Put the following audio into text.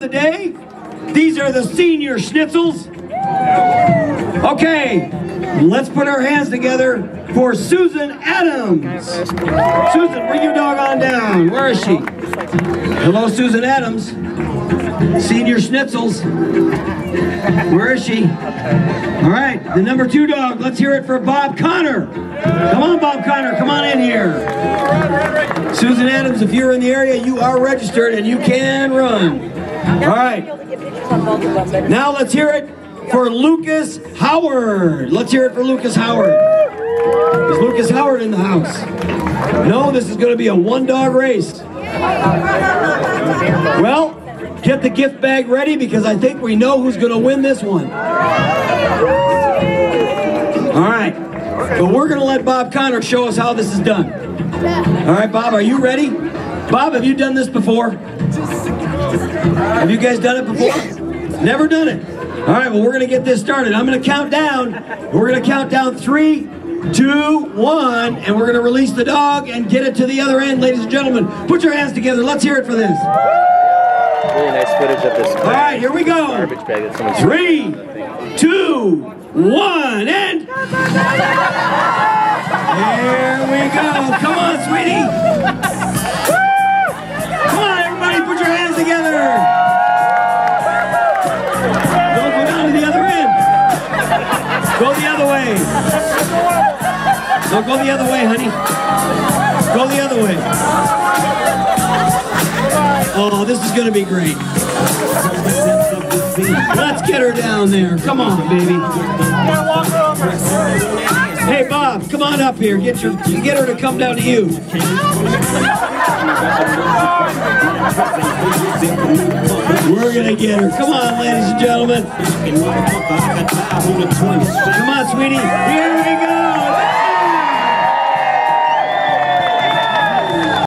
the day. These are the senior schnitzels. Okay, let's put our hands together for Susan Adams. Susan, bring your dog on down. Where is she? Hello, Susan Adams. Senior schnitzels. Where is she? All right, the number two dog. Let's hear it for Bob Connor. Come on, Bob Connor. Come on in here. Susan Adams, if you're in the area, you are registered and you can run. All right. Now let's hear it for Lucas Howard. Let's hear it for Lucas Howard. Is Lucas Howard in the house? No, this is going to be a one-dog race. Well, get the gift bag ready because I think we know who's going to win this one. All right. But we're going to let Bob Connor show us how this is done. All right, Bob, are you ready? Bob, have you done this before? Have you guys done it before? Never done it. All right, well, we're going to get this started. I'm going to count down. We're going to count down three, two, one, and we're going to release the dog and get it to the other end, ladies and gentlemen. Put your hands together. Let's hear it for this. Really nice footage of this. All right, here we go. Garbage bag that someone's Three, two, one, and there we go. Come on, sweetie. Come on, everybody, put your hands together. Don't go down to the other end. Go the other way. No, go the other way, honey. Go the other way. Oh, this is gonna be great. Let's get her down there. Come on, baby. Come on up here. Get your, get her to come down to you. We're gonna get her. Come on, ladies and gentlemen. Come on, sweetie.